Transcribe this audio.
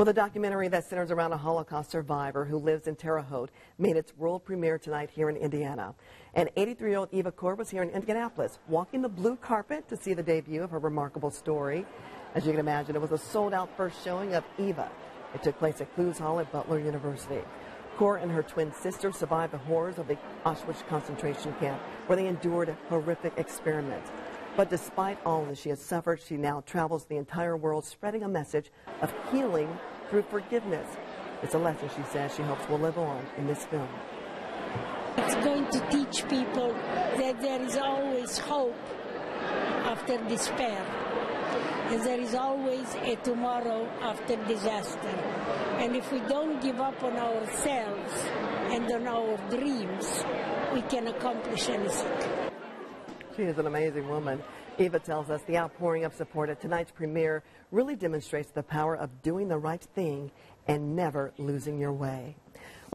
Well, the documentary that centers around a Holocaust survivor who lives in Terre Haute made its world premiere tonight here in Indiana. And 83-year-old Eva Kor was here in Indianapolis, walking the blue carpet to see the debut of her remarkable story. As you can imagine, it was a sold-out first showing of Eva. It took place at Clowes Hall at Butler University. Kor and her twin sister survived the horrors of the Auschwitz concentration camp, where they endured horrific experiments. But despite all that she has suffered, she now travels the entire world spreading a message of healing through forgiveness. It's a lesson, she says, she hopes will live on in this film. It's going to teach people that there is always hope after despair. And there is always a tomorrow after disaster. And if we don't give up on ourselves and on our dreams, we can accomplish anything. She is an amazing woman. Eva tells us the outpouring of support at tonight's premiere really demonstrates the power of doing the right thing and never losing your way.